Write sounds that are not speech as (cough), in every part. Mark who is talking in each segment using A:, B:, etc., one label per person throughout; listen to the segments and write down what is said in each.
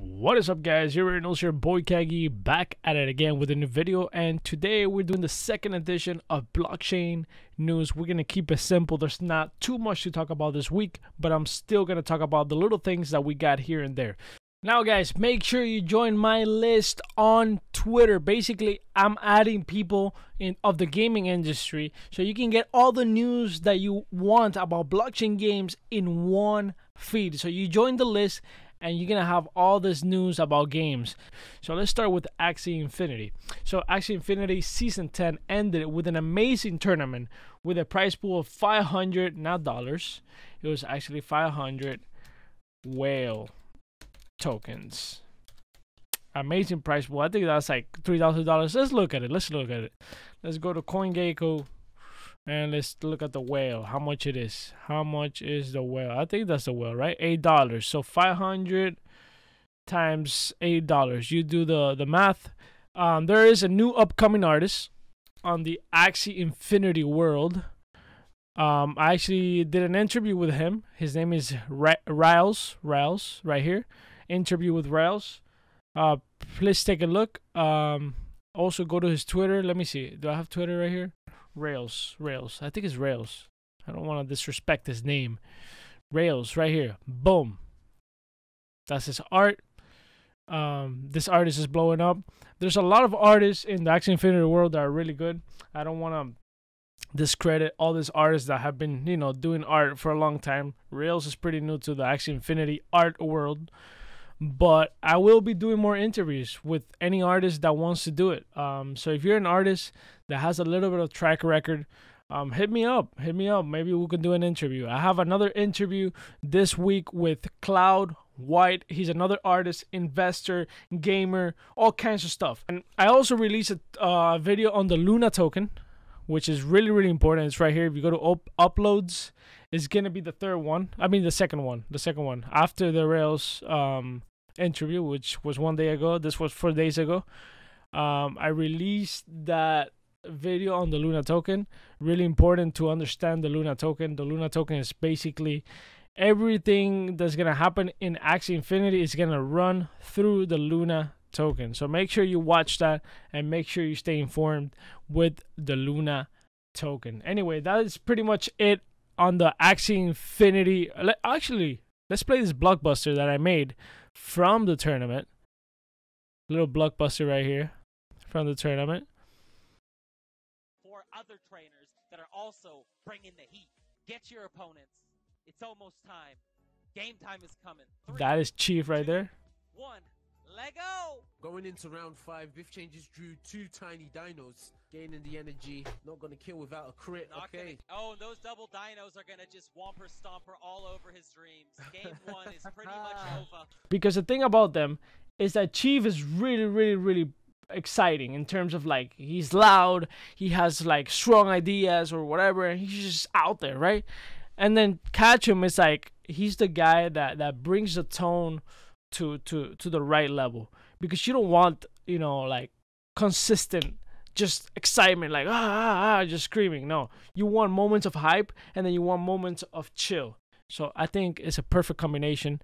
A: What is up guys, here knows your boy Cagy back at it again with a new video and today we're doing the second edition of blockchain news. We're gonna keep it simple. There's not too much to talk about this week, but I'm still gonna talk about the little things that we got here and there. Now guys, make sure you join my list on Twitter. Basically, I'm adding people in of the gaming industry so you can get all the news that you want about blockchain games in one feed. So you join the list and you're gonna have all this news about games. So let's start with Axie Infinity. So Axie Infinity Season 10 ended with an amazing tournament with a prize pool of 500, not dollars. It was actually 500 whale tokens. Amazing price pool. I think that's like three thousand dollars. Let's look at it. Let's look at it. Let's go to CoinGecko and let's look at the whale. How much it is? How much is the whale? I think that's the whale right? Eight dollars. So 500 times eight dollars. You do the the math. Um there is a new upcoming artist on the axie infinity world. Um i actually did an interview with him. His name is riles riles right here. Interview with riles uh please take a look. Um also go to his twitter. Let me see. Do i have twitter right here Rails, Rails. I think it's Rails. I don't want to disrespect his name. Rails, right here. Boom. That's his art. Um, this artist is blowing up. There's a lot of artists in the Axie Infinity world that are really good. I don't want to discredit all these artists that have been, you know, doing art for a long time. Rails is pretty new to the Axie Infinity art world but I will be doing more interviews with any artist that wants to do it. Um, so if you're an artist that has a little bit of track record, um, hit me up. Hit me up. Maybe we can do an interview. I have another interview this week with Cloud White. He's another artist, investor, gamer, all kinds of stuff. And I also released a uh, video on the Luna token, which is really, really important. It's right here. If you go to up- uploads, it's going to be the third one. I mean, the second one. The second one. After the Rails um, interview, which was one day ago. This was four days ago. Um, I released that video on the Luna token. Really important to understand the Luna token. The Luna token is basically everything that's gonna happen in Axie Infinity is gonna run through the Luna token. So make sure you watch that and make sure you stay informed with the Luna token. Anyway, that is pretty much it on the Axie Infinity. Actually, let's play this blockbuster that I made from the tournament. Little blockbuster right here from the tournament.
B: For other trainers that are also bringing the heat. Get your opponents. It's almost time. Game time is coming.
A: Three, that is Chief right two, there.
B: One. Lego!
C: Going into round five, Biff Changes drew two tiny dinos, gaining the energy. Not gonna kill without a crit. Not okay.
B: Gonna, oh, those double dinos are gonna just whomper stomper all over his dreams. Game one is pretty much (laughs) over.
A: Because the thing about them is that Chief is really, really, really exciting in terms of like he's loud, he has like strong ideas or whatever, and he's just out there, right? And then Catchem is like he's the guy that that brings the tone to to to the right level because you don't want you know like consistent just excitement like ah, ah, ah just screaming. No you want moments of hype and then you want moments of chill. So i think it's a perfect combination.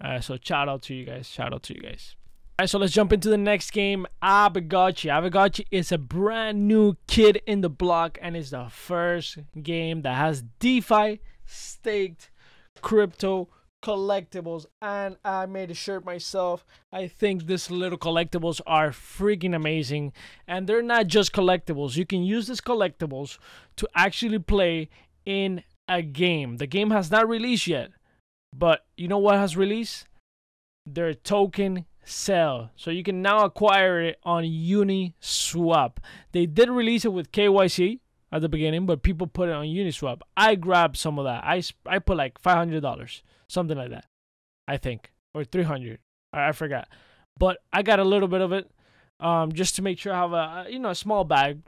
A: Uh, so shout out to you guys shout out to you guys all right so let's jump into the next game Aavegotchi Aavegotchi is a brand new kid in the block and it's the first game that has defi staked crypto collectibles and I made a shirt myself. I think these little collectibles are freaking amazing and they're not just collectibles. You can use these collectibles to actually play in a game. The game has not released yet, but you know what has released? Their token sale. So you can now acquire it on Uniswap. They did release it with KYC at the beginning, but people put it on Uniswap. I grabbed some of that. I I put like $500 something like that, I think, or 300. I, I forgot, but I got a little bit of it, um, just to make sure I have a you know a small bag.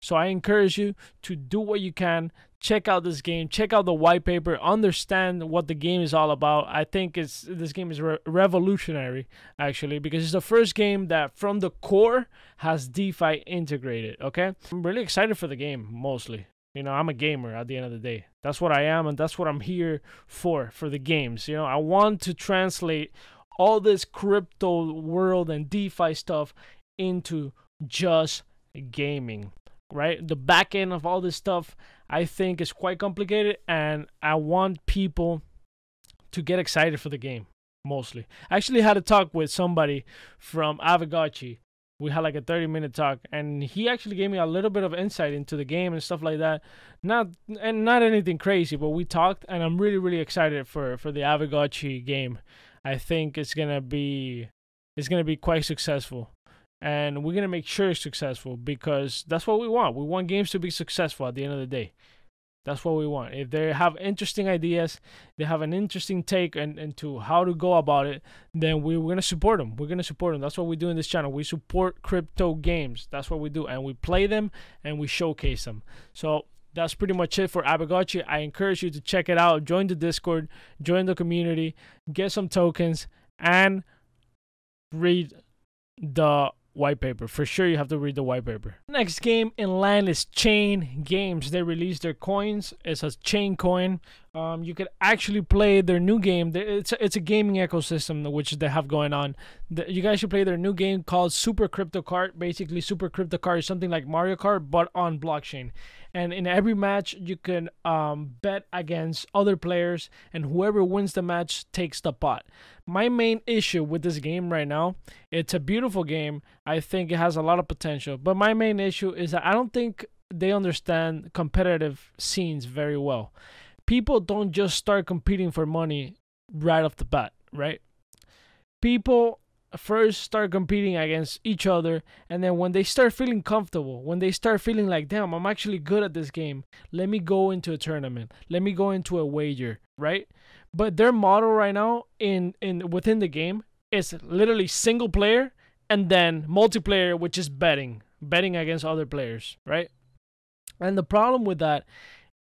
A: So I encourage you to do what you can. Check out this game. Check out the white paper. Understand what the game is all about. I think it's this game is re- revolutionary actually because it's the first game that from the core has DeFi integrated. Okay, I'm really excited for the game mostly. You know, I'm a gamer at the end of the day. That's what I am, and that's what I'm here for, for the games. You know, I want to translate all this crypto world and DeFi stuff into just gaming, right? The back end of all this stuff, I think, is quite complicated, and I want people to get excited for the game mostly. I actually had a talk with somebody from Aavegotchi. We had like a 30 minute talk and he actually gave me a little bit of insight into the game and stuff like that. Not and not anything crazy, but we talked and I'm really really excited for for the Aavegotchi game. I think it's to be it's going to be quite successful. And we're going to make sure it's successful because that's what we want. We want games to be successful at the end of the day. That's what we want. If they have interesting ideas, they have an interesting take and into how to go about it, then we, we're gonna support them. We're gonna support them. That's what we do in this channel. We support crypto games. That's what we do, and we play them and we showcase them. So that's pretty much it for Aavegotchi. I encourage you to check it out. Join the Discord, join the community, get some tokens, and read the white paper. For sure, you have to read the white paper. Next game in line is Chain Games. They released their coins. It's a chain coin. Um, you could actually play their new game. It's a, it's a gaming ecosystem which they have going on. The, you guys should play their new game called Super Crypto Kart. Basically, Super Crypto Kart is something like Mario Kart but on blockchain. And in every match, you can um, bet against other players, and whoever wins the match takes the pot. My main issue with this game right now, it's a beautiful game. I think it has a lot of potential, but my main issue is that I don't think they understand competitive scenes very well people don't just start competing for money right off the bat, right? People first start competing against each other and then when they start feeling comfortable when they start feeling like damn i'm actually good at this game let me go into a tournament let me go into a wager right but their model right now in in within the game is literally single player and then multiplayer which is betting betting against other players right and the problem with that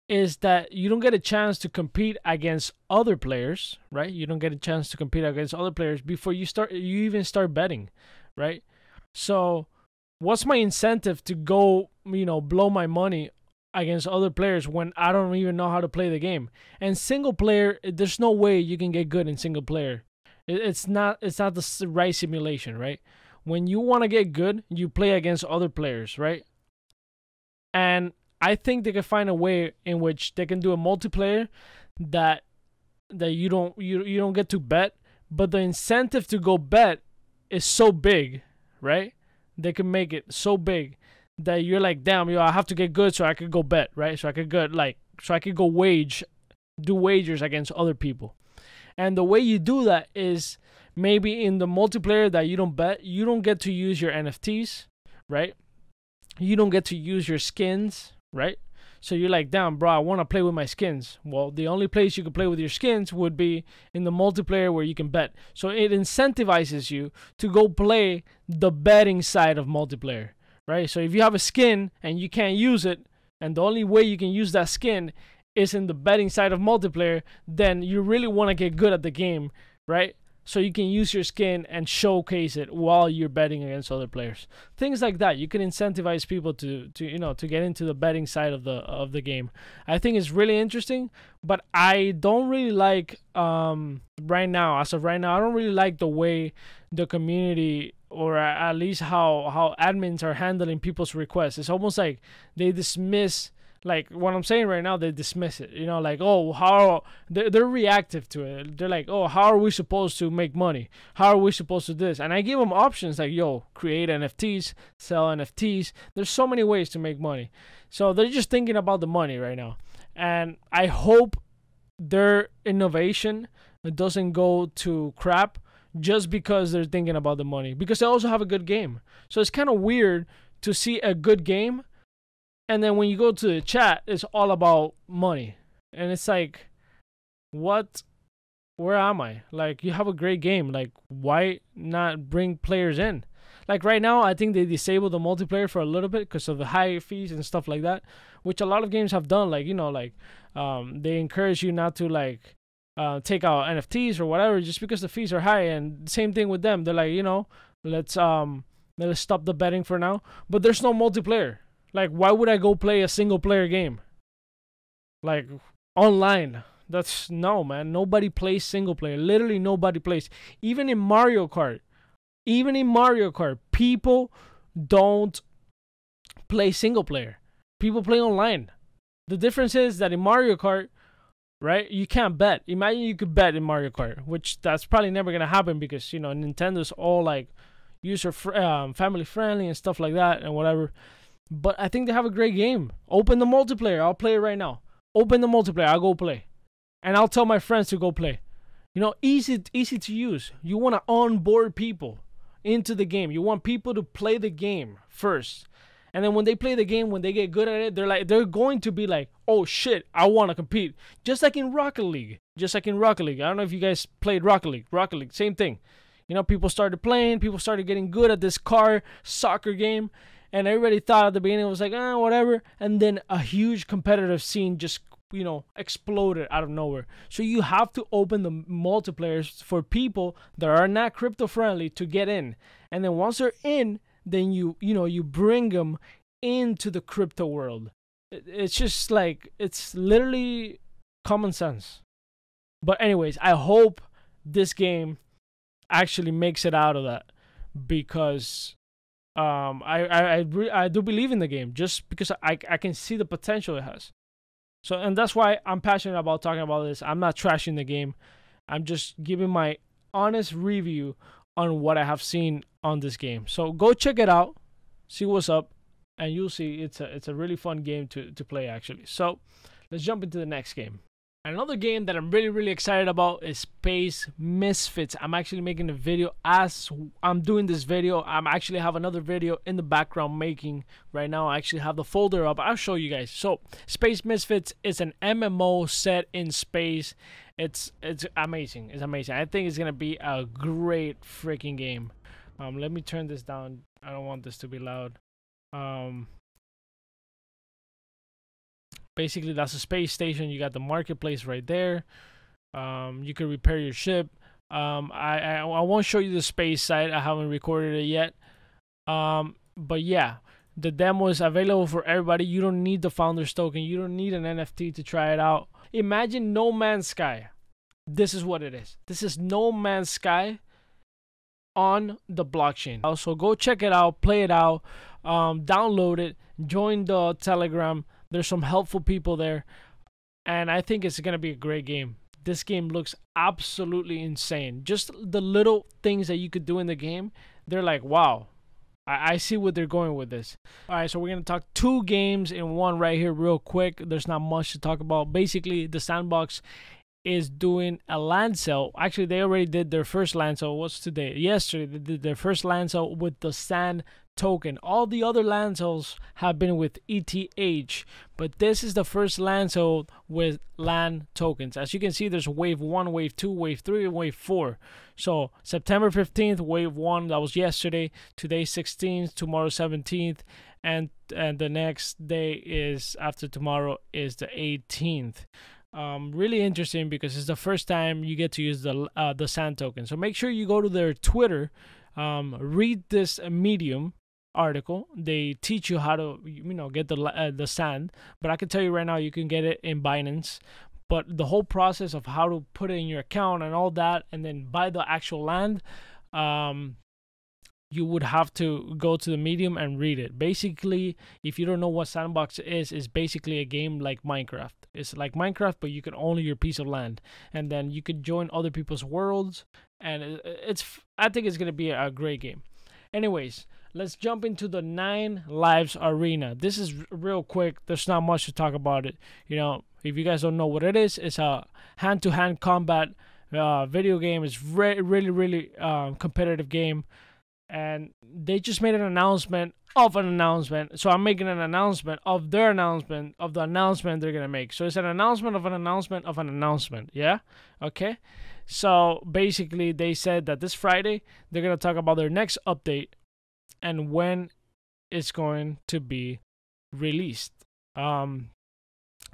A: is that you don't get a chance to compete against other players, right? You don't get a chance to compete against other players before you start you even start betting, right? So, what's my incentive to go, you know, blow my money against other players when I don't even know how to play the game? And single player, there's no way you can get good in single player. It's not it's not the right simulation, right? When you want to get good, you play against other players, right? And I think they can find a way in which they can do a multiplayer that that you don't you you don't get to bet, but the incentive to go bet is so big, right? They can make it so big that you're like, damn, yo, I have to get good so I could go bet, right? So I could go like so I could go wage do wagers against other people. And the way you do that is maybe in the multiplayer that you don't bet, you don't get to use your NFTs, right? You don't get to use your skins, right? So you're like, damn, bro, I want to play with my skins. Well, the only place you can play with your skins would be in the multiplayer where you can bet. So it incentivizes you to go play the betting side of multiplayer, right? So if you have a skin and you can't use it, and the only way you can use that skin is in the betting side of multiplayer, then you really want to get good at the game, right? So you can use your skin and showcase it while you're betting against other players. Things like that. You can incentivize people to to you know to get into the betting side of the of the game. I think it's really interesting but i don't really like um right now as of right now i don't really like the way the community or at least how how admins are handling people's requests. It's almost like they dismiss like what I'm saying right now, they dismiss it. You know, like oh, how they're, they're reactive to it. They're like, oh, how are we supposed to make money? How are we supposed to do this? And I give them options like, yo, create NFTs, sell NFTs. There's so many ways to make money. So they're just thinking about the money right now. And I hope their innovation doesn't go to crap just because they're thinking about the money. Because they also have a good game. So it's kind of weird to see a good game and then when you go to the chat, it's all about money. And it's like, what? Where am I? Like, you have a great game. Like, why not bring players in? Like, right now, I think they disabled the multiplayer for a little bit because of the high fees and stuff like that, which a lot of games have done. Like, you know, like, um, they encourage you not to, like, uh, take out NFTs or whatever just because the fees are high. And same thing with them. They're like, you know, let's, um, let's stop the betting for now. But there's no multiplayer. Like, why would I go play a single player game? Like, online. That's no man. Nobody plays single player. Literally nobody plays. Even in Mario Kart, even in Mario Kart, people don't play single player. People play online. The difference is that in Mario Kart, right, you can't bet. Imagine you could bet in Mario Kart, which that's probably never gonna happen because you know Nintendo's all like user fr- um, family friendly and stuff like that and whatever. But I think they have a great game. Open the multiplayer. I'll play it right now. Open the multiplayer. I'll go play, and I'll tell my friends to go play. You know, easy easy to use. You want to onboard people into the game. You want people to play the game first. And then when they play the game, when they get good at it, they're like they're going to be like, "Oh shit, I want to compete." Just like in Rocket League. Just like in Rocket League. I don't know if you guys played Rocket League. Rocket League, same thing. You know, people started playing, people started getting good at this car soccer game, and everybody thought at the beginning it was like, "Ah, whatever." And then a huge competitive scene just you know exploded out of nowhere. So you have to open the multiplayers for people that are not crypto friendly to get in. And then once they're in then you you know you bring them into the crypto world. It's just like it's literally common sense. But anyways i hope this game actually makes it out of that because um i i I, re- I do believe in the game just because i i can see the potential it has so, and that's why I'm passionate about talking about this. I'm not trashing the game. I'm just giving my honest review on what I have seen on this game. So go check it out, see what's up, and you'll see it's a it's a really fun game to to play actually. So, let's jump into the next game. Another game that I'm really really excited about is Space Misfits. I'm actually making a video as I'm doing this video. I'm actually have another video in the background making right now. I actually have the folder up. I'll show you guys. So, Space Misfits is an MMO set in space. It's it's amazing. It's amazing. I think it's gonna be a great freaking game. Um, let me turn this down. I don't want this to be loud. Um, basically that's a space station. You got the marketplace right there. Um, you can repair your ship. Um, I, I, I won't show you the space site. I haven't recorded it yet. Um, but yeah the demo is available for everybody. You don't need the founders token. You don't need an nft to try it out. Imagine no man's sky. This is what it is. This is no man's sky on the blockchain. Also go check it out play it out um, download it join the telegram there's some helpful people there, and I think it's gonna be a great game. This game looks absolutely insane. Just the little things that you could do in the game, they're like, wow, I, I see what they're going with this. All right, so we're gonna talk two games in one right here, real quick. There's not much to talk about. Basically, the sandbox is doing a land sale. Actually, they already did their first land sale. What's today? Yesterday, they did their first land sale with the sand token. All the other land sales have been with ETH, but this is the first land sale with land tokens. As you can see, there's wave 1, wave 2, wave 3, and wave 4. So September 15th, wave 1, that was yesterday. Today 16th, tomorrow 17th, and and the next day is after tomorrow is the 18th. Um, really interesting because it's the first time you get to use the uh, the sand token. So make sure you go to their Twitter, um, read this medium article. They teach you how to you know get the uh, the sand, but I can tell you right now you can get it in Binance. But the whole process of how to put it in your account and all that, and then buy the actual land, um, you would have to go to the medium and read it. Basically, if you don't know what Sandbox is, is basically a game like Minecraft. It's like Minecraft, but you can own your piece of land, and then you could join other people's worlds, and it's. I think it's gonna be a great game. Anyways, let's jump into the nine lives arena. This is real quick. There's not much to talk about it. You know if you guys don't know what it is it's a hand-to-hand combat uh, video game. It's re- really really um, competitive game. And they just made an announcement of an announcement. So i'm making an announcement of their announcement of the announcement they're gonna make. So it's an announcement of an announcement of an announcement. Yeah? Okay? So basically they said that this friday they're gonna talk about their next update and when it's going to be released. Um,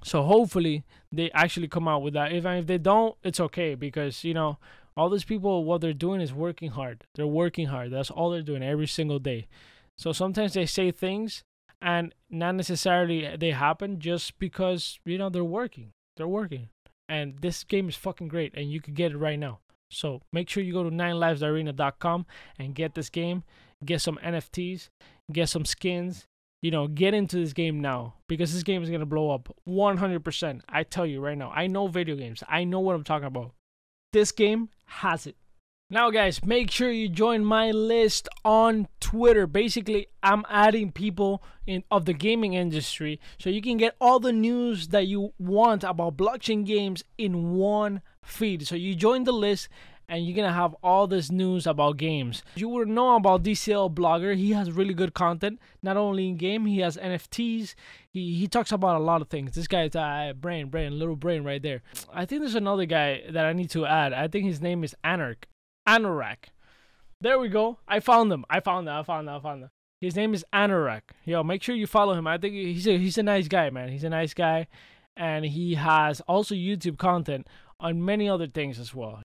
A: so hopefully they actually come out with that. Even if they don't, it's okay because you know all these people what they're doing is working hard. They're working hard. That's all they're doing every single day. So sometimes they say things and not necessarily they happen just because you know they're working. They're working. And this game is fucking great, and you can get it right now. So make sure you go to 9livesarena.com and get this game, get some NFTs, get some skins. You know, get into this game now because this game is gonna blow up 100%. I tell you right now. I know video games. I know what I'm talking about. This game has it. Now, guys, make sure you join my list on Twitter. Basically, I'm adding people in of the gaming industry so you can get all the news that you want about blockchain games in one feed. So you join the list and you're gonna have all this news about games. You would know about DCL Blogger. He has really good content, not only in game. He has NFTs. He he talks about a lot of things. This guy's uh, brain, brain, little brain right there. I think there's another guy that I need to add. I think his name is Anarch. Anorak. There we go. I found him. I found him. I found him. I found him. His name is Anorak. Yo, make sure you follow him. I think he's a he's a nice guy, man. He's a nice guy, and he has also YouTube content on many other things as well.